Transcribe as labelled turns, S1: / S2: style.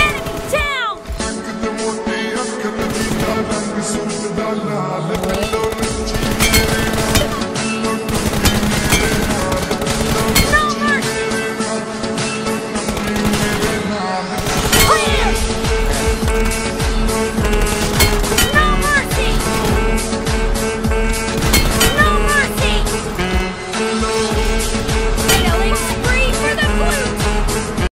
S1: Enemy down!